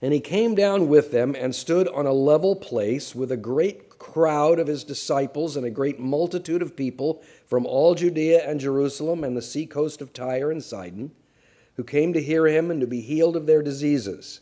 And he came down with them and stood on a level place with a great crowd of his disciples and a great multitude of people from all Judea and Jerusalem and the seacoast of Tyre and Sidon, who came to hear him and to be healed of their diseases.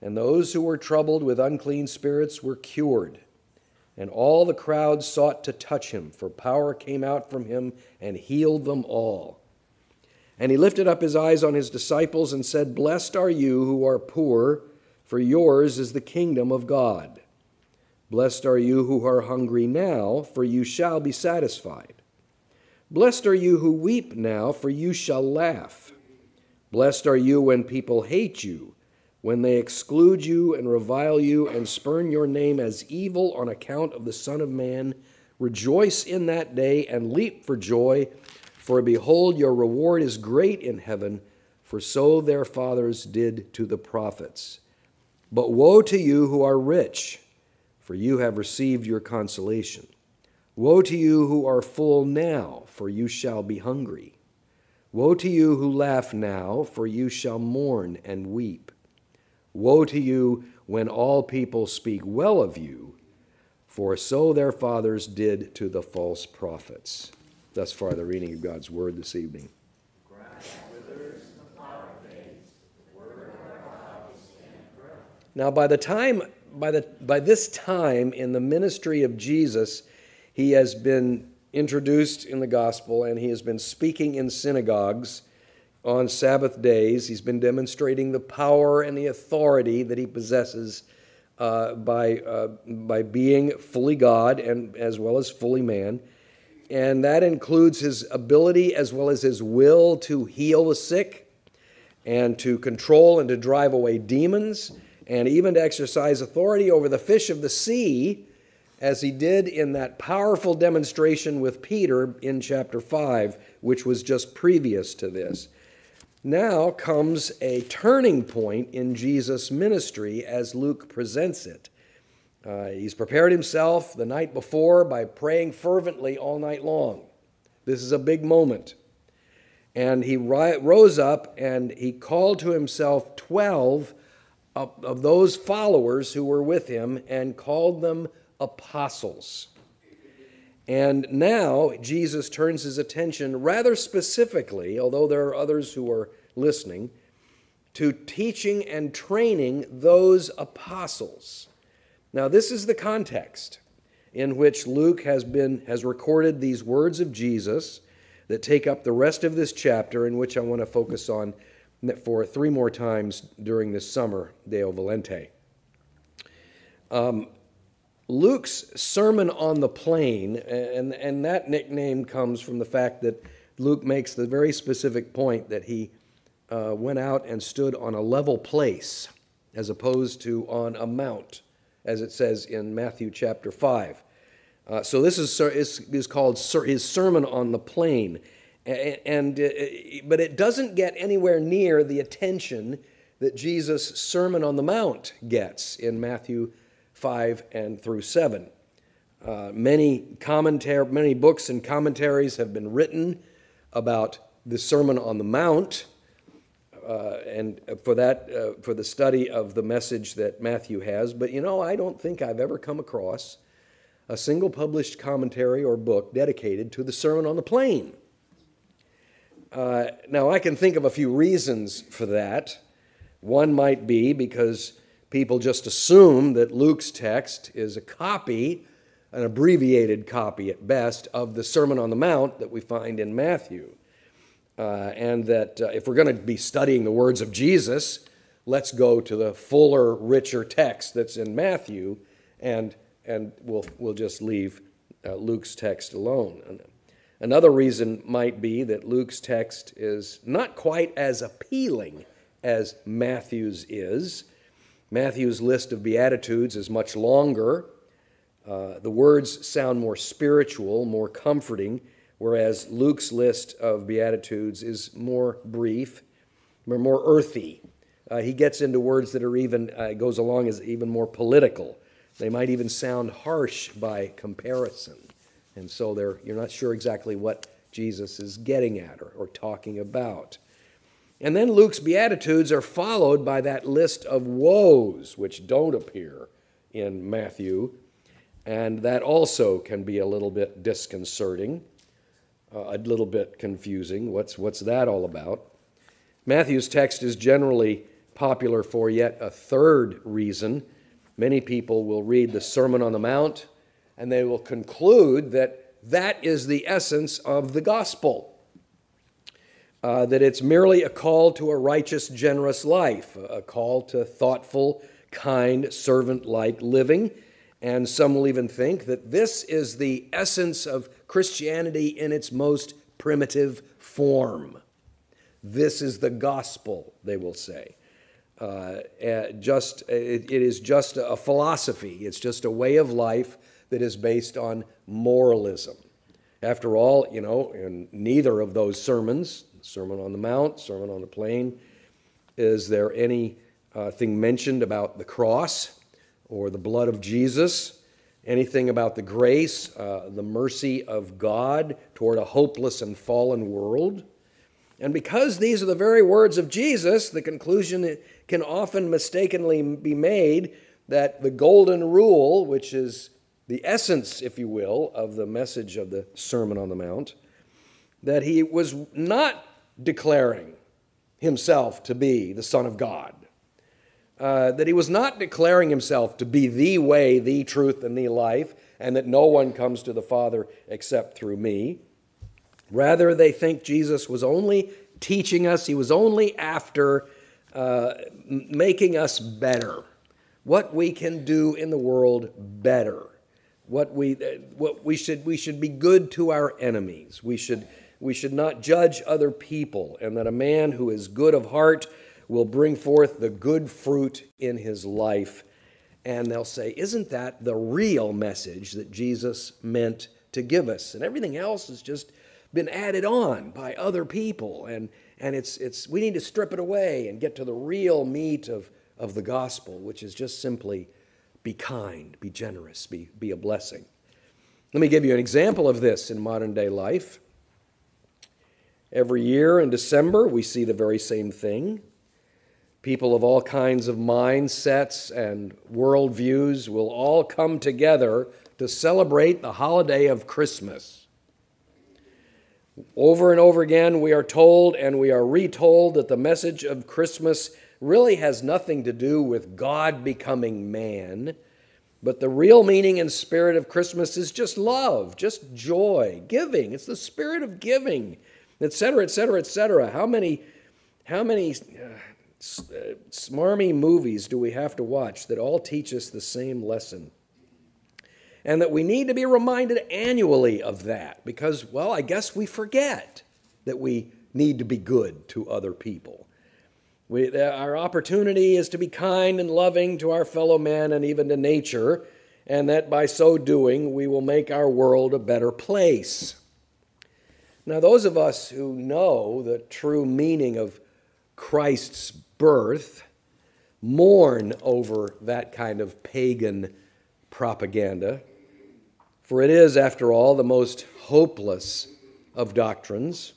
And those who were troubled with unclean spirits were cured. And all the crowd sought to touch him, for power came out from him and healed them all. And he lifted up his eyes on his disciples and said, Blessed are you who are poor for yours is the kingdom of God. Blessed are you who are hungry now, for you shall be satisfied. Blessed are you who weep now, for you shall laugh. Blessed are you when people hate you, when they exclude you and revile you and spurn your name as evil on account of the Son of Man. Rejoice in that day and leap for joy, for behold, your reward is great in heaven, for so their fathers did to the prophets. But woe to you who are rich, for you have received your consolation. Woe to you who are full now, for you shall be hungry. Woe to you who laugh now, for you shall mourn and weep. Woe to you when all people speak well of you, for so their fathers did to the false prophets. Thus far, the reading of God's word this evening. Now, by the time, by, the, by this time in the ministry of Jesus, he has been introduced in the gospel and he has been speaking in synagogues on Sabbath days. He's been demonstrating the power and the authority that he possesses uh, by, uh, by being fully God and as well as fully man. And that includes his ability as well as his will to heal the sick and to control and to drive away demons and even to exercise authority over the fish of the sea, as he did in that powerful demonstration with Peter in chapter 5, which was just previous to this. Now comes a turning point in Jesus' ministry as Luke presents it. Uh, he's prepared himself the night before by praying fervently all night long. This is a big moment. And he rose up and he called to himself 12 of, of those followers who were with him and called them apostles. And now Jesus turns his attention rather specifically, although there are others who are listening, to teaching and training those apostles. Now, this is the context in which Luke has been has recorded these words of Jesus that take up the rest of this chapter, in which I want to focus on for three more times during this summer, Deo volente. Um, Luke's Sermon on the Plain, and, and that nickname comes from the fact that Luke makes the very specific point that he uh, went out and stood on a level place as opposed to on a mount, as it says in Matthew chapter 5. Uh, so this is, is, is called his Sermon on the Plain. And, uh, but it doesn't get anywhere near the attention that Jesus' Sermon on the Mount gets in Matthew 5 and through 7. Uh, many commentary, many books and commentaries have been written about the Sermon on the Mount, uh, and for that, uh, for the study of the message that Matthew has. But you know, I don't think I've ever come across a single published commentary or book dedicated to the Sermon on the Plain. Uh, now, I can think of a few reasons for that. One might be because people just assume that Luke's text is a copy, an abbreviated copy at best, of the Sermon on the Mount that we find in Matthew. Uh, and that uh, if we're going to be studying the words of Jesus, let's go to the fuller, richer text that's in Matthew, and, and we'll, we'll just leave uh, Luke's text alone. Another reason might be that Luke's text is not quite as appealing as Matthew's is. Matthew's list of Beatitudes is much longer. Uh, the words sound more spiritual, more comforting, whereas Luke's list of Beatitudes is more brief, more earthy. Uh, he gets into words that are even, uh, goes along as even more political. They might even sound harsh by comparison. And so you're not sure exactly what Jesus is getting at or, or talking about. And then Luke's Beatitudes are followed by that list of woes, which don't appear in Matthew. And that also can be a little bit disconcerting, uh, a little bit confusing. What's, what's that all about? Matthew's text is generally popular for yet a third reason. Many people will read the Sermon on the Mount and they will conclude that that is the essence of the gospel uh, that it's merely a call to a righteous, generous life, a call to thoughtful, kind, servant like living. And some will even think that this is the essence of Christianity in its most primitive form. This is the gospel, they will say. Uh, just, it, it is just a philosophy, it's just a way of life that is based on moralism. After all, you know, in neither of those sermons, Sermon on the Mount, Sermon on the Plain. Is there anything uh, mentioned about the cross or the blood of Jesus? Anything about the grace, uh, the mercy of God toward a hopeless and fallen world? And because these are the very words of Jesus, the conclusion can often mistakenly be made that the golden rule, which is the essence, if you will, of the message of the Sermon on the Mount, that he was not declaring himself to be the Son of God. Uh, that he was not declaring himself to be the way, the truth, and the life, and that no one comes to the Father except through me. Rather, they think Jesus was only teaching us, he was only after uh, making us better, what we can do in the world better. What we, uh, what we, should, we should be good to our enemies. We should we should not judge other people, and that a man who is good of heart will bring forth the good fruit in his life. And they'll say, Isn't that the real message that Jesus meant to give us? And everything else has just been added on by other people. And, and it's, it's, we need to strip it away and get to the real meat of, of the gospel, which is just simply be kind, be generous, be, be a blessing. Let me give you an example of this in modern day life. Every year in December, we see the very same thing. People of all kinds of mindsets and worldviews will all come together to celebrate the holiday of Christmas. Over and over again, we are told and we are retold that the message of Christmas really has nothing to do with God becoming man, but the real meaning and spirit of Christmas is just love, just joy, giving. It's the spirit of giving etc., etc., etc. How many, how many uh, smarmy movies do we have to watch that all teach us the same lesson? And that we need to be reminded annually of that because, well, I guess we forget that we need to be good to other people. We, our opportunity is to be kind and loving to our fellow men and even to nature, and that by so doing we will make our world a better place. Now, those of us who know the true meaning of Christ's birth mourn over that kind of pagan propaganda, for it is, after all, the most hopeless of doctrines.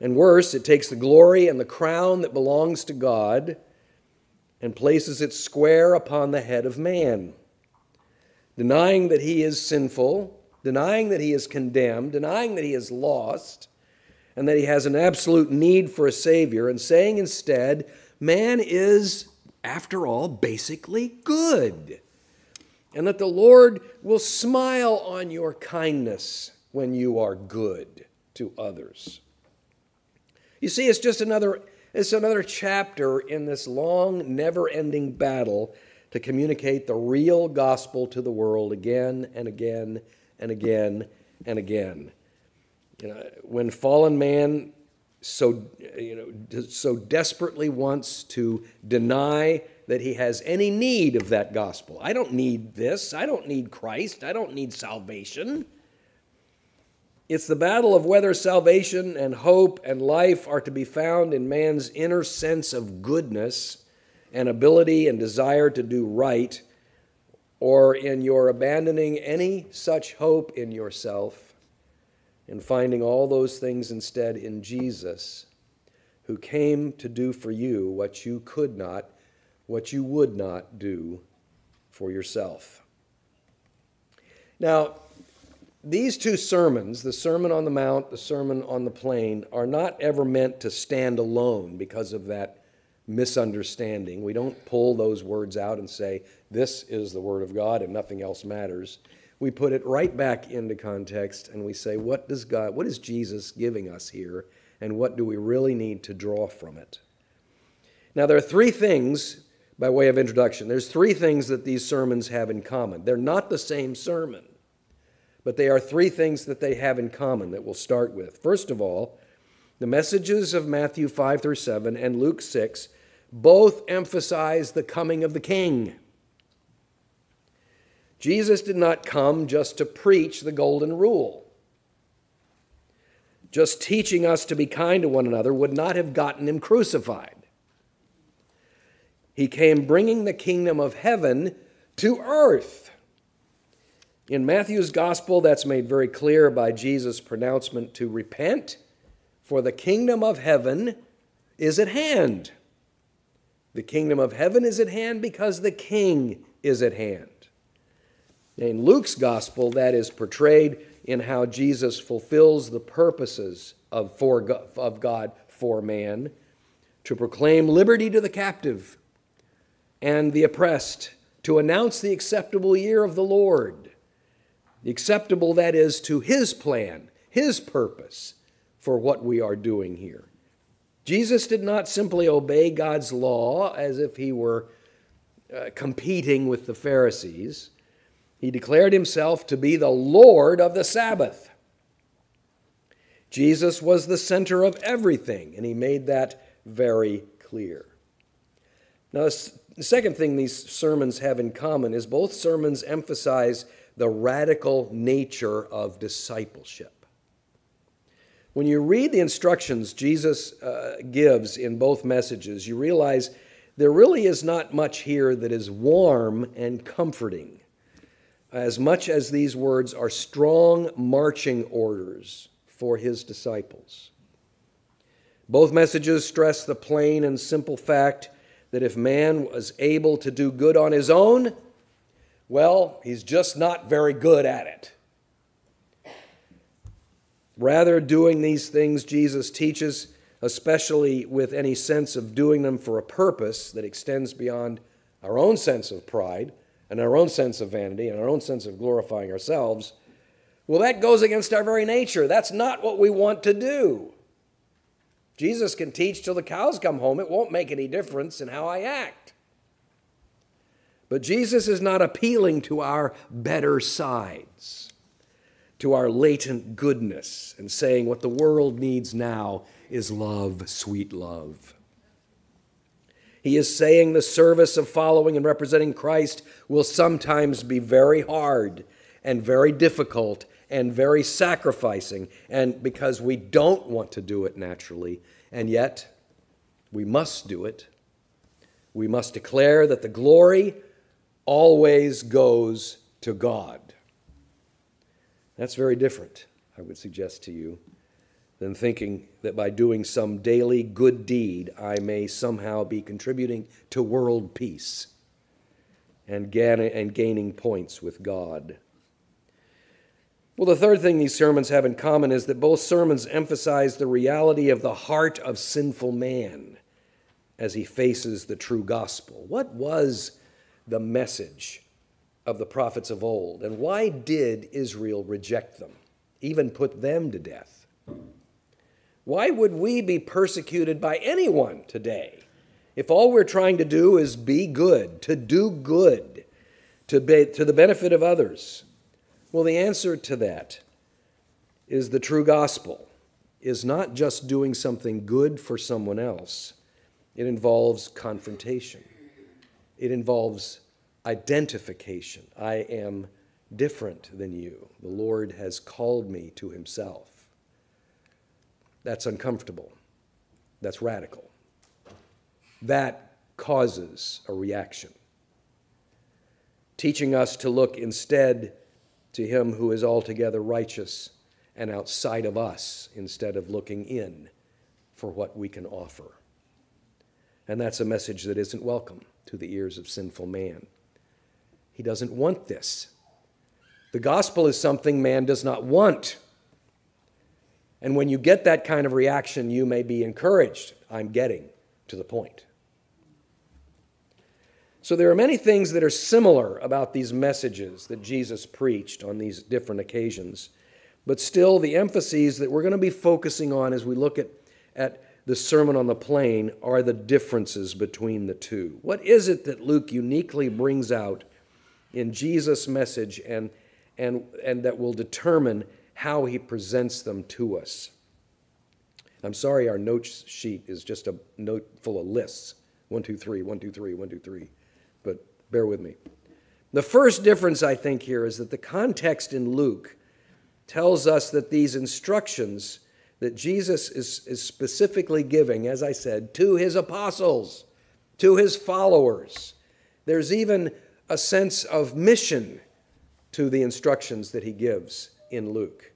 And worse, it takes the glory and the crown that belongs to God and places it square upon the head of man. Denying that he is sinful, denying that he is condemned, denying that he is lost, and that he has an absolute need for a Savior, and saying instead, man is, after all, basically good. And that the Lord will smile on your kindness when you are good to others. You see, it's just another, it's another chapter in this long, never ending battle to communicate the real gospel to the world again and again and again and again. You know, when fallen man so, you know, so desperately wants to deny that he has any need of that gospel. I don't need this. I don't need Christ. I don't need salvation. It's the battle of whether salvation and hope and life are to be found in man's inner sense of goodness and ability and desire to do right or in your abandoning any such hope in yourself and finding all those things instead in Jesus, who came to do for you what you could not, what you would not do for yourself. Now, these two sermons, the Sermon on the Mount, the Sermon on the Plain, are not ever meant to stand alone because of that misunderstanding. We don't pull those words out and say, this is the Word of God and nothing else matters. We put it right back into context and we say, what does God, what is Jesus giving us here, and what do we really need to draw from it? Now, there are three things, by way of introduction, there's three things that these sermons have in common. They're not the same sermon. But they are three things that they have in common that we'll start with. First of all, the messages of Matthew 5 through 7 and Luke 6 both emphasize the coming of the king. Jesus did not come just to preach the golden rule. Just teaching us to be kind to one another would not have gotten him crucified. He came bringing the kingdom of heaven to earth. In Matthew's gospel, that's made very clear by Jesus' pronouncement to repent, for the kingdom of heaven is at hand. The kingdom of heaven is at hand because the king is at hand. In Luke's gospel, that is portrayed in how Jesus fulfills the purposes of, for, of God for man to proclaim liberty to the captive and the oppressed, to announce the acceptable year of the Lord acceptable, that is, to His plan, His purpose for what we are doing here. Jesus did not simply obey God's law as if he were uh, competing with the Pharisees. He declared himself to be the Lord of the Sabbath. Jesus was the center of everything, and he made that very clear. Now, the second thing these sermons have in common is both sermons emphasize the radical nature of discipleship. When you read the instructions Jesus uh, gives in both messages, you realize there really is not much here that is warm and comforting, as much as these words are strong marching orders for his disciples. Both messages stress the plain and simple fact that if man was able to do good on his own, well, he's just not very good at it. Rather, doing these things, Jesus teaches, especially with any sense of doing them for a purpose that extends beyond our own sense of pride and our own sense of vanity and our own sense of glorifying ourselves, well, that goes against our very nature. That's not what we want to do. Jesus can teach till the cows come home. It won't make any difference in how I act. But Jesus is not appealing to our better sides, to our latent goodness, and saying what the world needs now is love, sweet love. He is saying the service of following and representing Christ will sometimes be very hard and very difficult and very sacrificing, and because we don't want to do it naturally, and yet we must do it. We must declare that the glory always goes to God. That's very different, I would suggest to you, than thinking that by doing some daily good deed, I may somehow be contributing to world peace and, gaining points with God. Well, the third thing these sermons have in common is that both sermons emphasize the reality of the heart of sinful man as he faces the true gospel. What was the message of the prophets of old? And why did Israel reject them, even put them to death? Why would we be persecuted by anyone today if all we're trying to do is be good, to do good, to, be, to the benefit of others? Well, the answer to that is the true gospel is not just doing something good for someone else, it involves confrontation it involves identification. I am different than you. The Lord has called me to himself. That's uncomfortable. That's radical. That causes a reaction, teaching us to look instead to him who is altogether righteous and outside of us instead of looking in for what we can offer. And that's a message that isn't welcome to the ears of sinful man. He doesn't want this. The gospel is something man does not want. And when you get that kind of reaction, you may be encouraged. I'm getting to the point. So there are many things that are similar about these messages that Jesus preached on these different occasions. But still, the emphases that we're going to be focusing on as we look at, at the Sermon on the Plain are the differences between the two. What is it that Luke uniquely brings out in Jesus' message and, and, and that will determine how he presents them to us? I'm sorry, our notes sheet is just a note full of lists one, two, three, one, two, three, one, two, three. But bear with me. The first difference, I think, here is that the context in Luke tells us that these instructions that Jesus is, is specifically giving, as I said, to his apostles, to his followers. There's even a sense of mission to the instructions that he gives in Luke.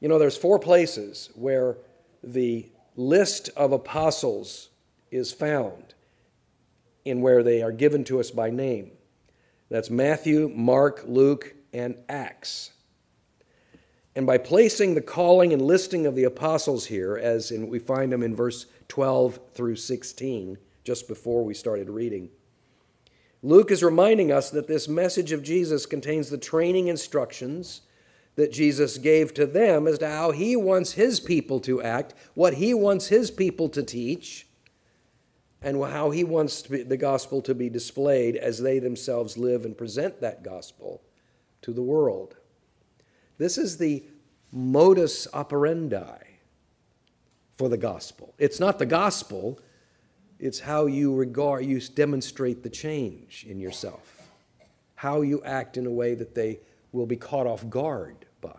You know, there's four places where the list of apostles is found in where they are given to us by name. That's Matthew, Mark, Luke, and Acts. And by placing the calling and listing of the apostles here, as in, we find them in verse 12 through 16, just before we started reading, Luke is reminding us that this message of Jesus contains the training instructions that Jesus gave to them as to how he wants his people to act, what he wants his people to teach, and how he wants the gospel to be displayed as they themselves live and present that gospel to the world. This is the modus operandi for the gospel. It's not the gospel, it's how you regard, you demonstrate the change in yourself, how you act in a way that they will be caught off guard by.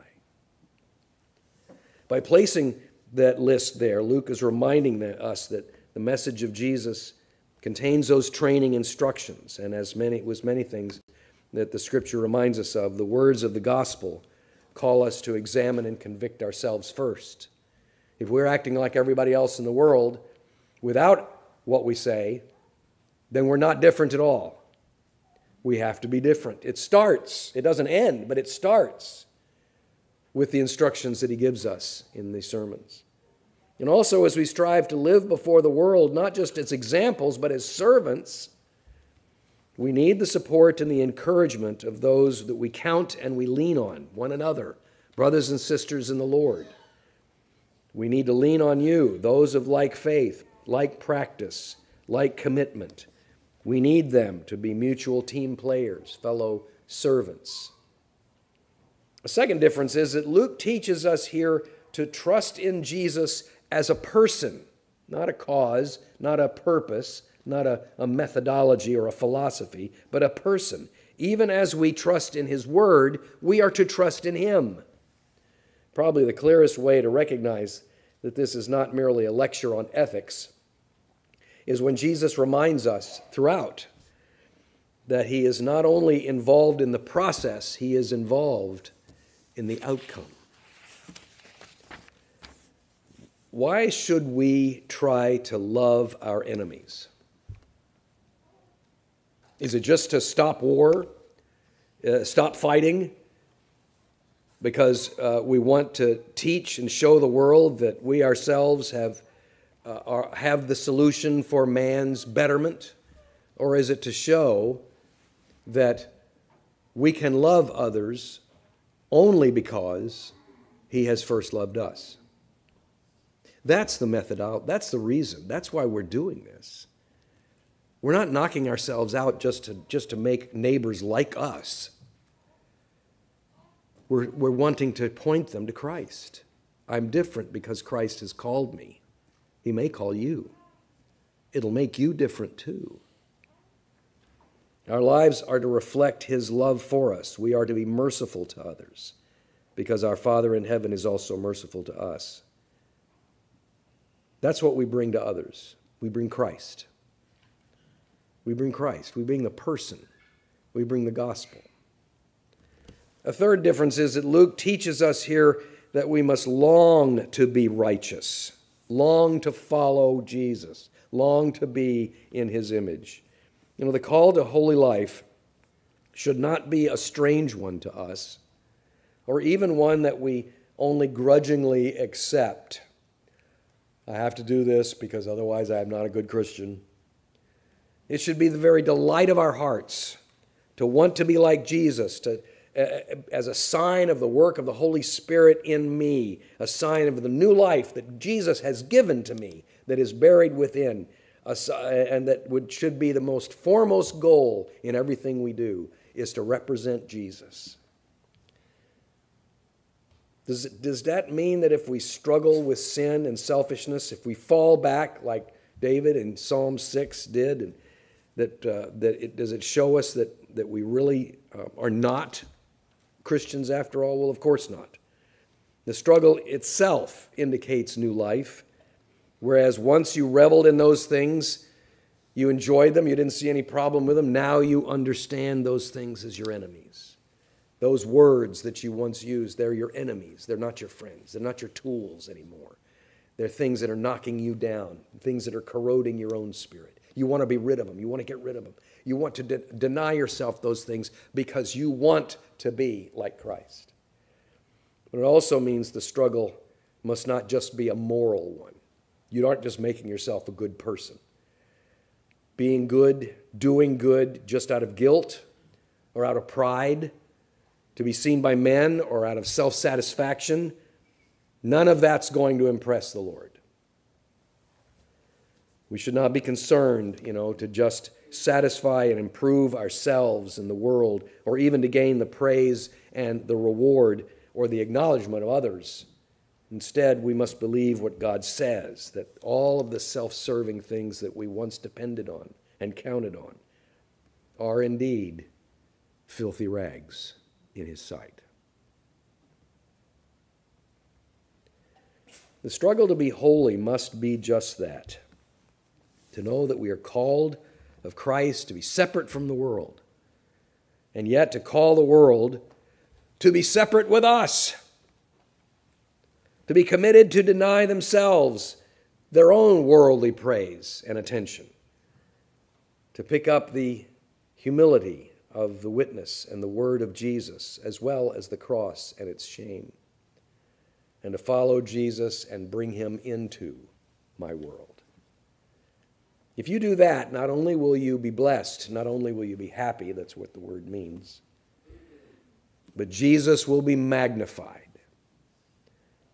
By placing that list there, Luke is reminding us that the message of Jesus contains those training instructions, and as many was many things that the scripture reminds us of, the words of the gospel call us to examine and convict ourselves first. If we're acting like everybody else in the world without what we say, then we're not different at all. We have to be different. It starts, it doesn't end, but it starts with the instructions that he gives us in these sermons. And also, as we strive to live before the world, not just as examples, but as servants we need the support and the encouragement of those that we count and we lean on, one another, brothers and sisters in the Lord. We need to lean on you, those of like faith, like practice, like commitment. We need them to be mutual team players, fellow servants. A second difference is that Luke teaches us here to trust in Jesus as a person, not a cause, not a purpose, not a, a methodology or a philosophy, but a person. Even as we trust in His Word, we are to trust in Him. Probably the clearest way to recognize that this is not merely a lecture on ethics is when Jesus reminds us throughout that He is not only involved in the process, He is involved in the outcome. Why should we try to love our enemies? Is it just to stop war, uh, stop fighting? Because uh, we want to teach and show the world that we ourselves have, uh, are, have the solution for man's betterment? Or is it to show that we can love others only because he has first loved us? That's the method. That's the reason. That's why we're doing this. We're not knocking ourselves out just to, just to make neighbors like us. We're, we're wanting to point them to Christ. I'm different because Christ has called me. He may call you. It'll make you different too. Our lives are to reflect His love for us. We are to be merciful to others because our Father in heaven is also merciful to us. That's what we bring to others. We bring Christ. We bring Christ. We bring the person. We bring the gospel. A third difference is that Luke teaches us here that we must long to be righteous. long to follow Jesus, long to be in his image. You know, the call to holy life should not be a strange one to us, or even one that we only grudgingly accept. I have to do this because otherwise I am not a good Christian. It should be the very delight of our hearts to want to be like Jesus, to, uh, as a sign of the work of the Holy Spirit in me, a sign of the new life that Jesus has given to me that is buried within, and that would, should be the most foremost goal in everything we do, is to represent Jesus. Does, does that mean that if we struggle with sin and selfishness, if we fall back like David in Psalm 6 did, and that, uh, that it, does it show us that, that we really uh, are not Christians after all? Well, of course not. The struggle itself indicates new life, whereas once you reveled in those things, you enjoyed them, you didn't see any problem with them, now you understand those things as your enemies. Those words that you once used, they're your enemies. They're not your friends. They're not your tools anymore. They're things that are knocking you down, things that are corroding your own spirit. You want to be rid of them. You want to get rid of them. You want to de- deny yourself those things because you want to be like Christ. But it also means the struggle must not just be a moral one. You aren't just making yourself a good person. Being good, doing good just out of guilt or out of pride to be seen by men or out of self satisfaction, none of that's going to impress the Lord. We should not be concerned, you know, to just satisfy and improve ourselves in the world or even to gain the praise and the reward or the acknowledgement of others. Instead, we must believe what God says that all of the self serving things that we once depended on and counted on are indeed filthy rags in his sight. The struggle to be holy must be just that to know that we are called of Christ to be separate from the world, and yet to call the world to be separate with us, to be committed to deny themselves their own worldly praise and attention, to pick up the humility of the witness and the word of Jesus, as well as the cross and its shame, and to follow Jesus and bring him into my world. If you do that, not only will you be blessed, not only will you be happy, that's what the word means, but Jesus will be magnified.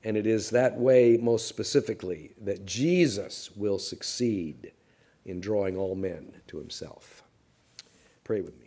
And it is that way, most specifically, that Jesus will succeed in drawing all men to himself. Pray with me.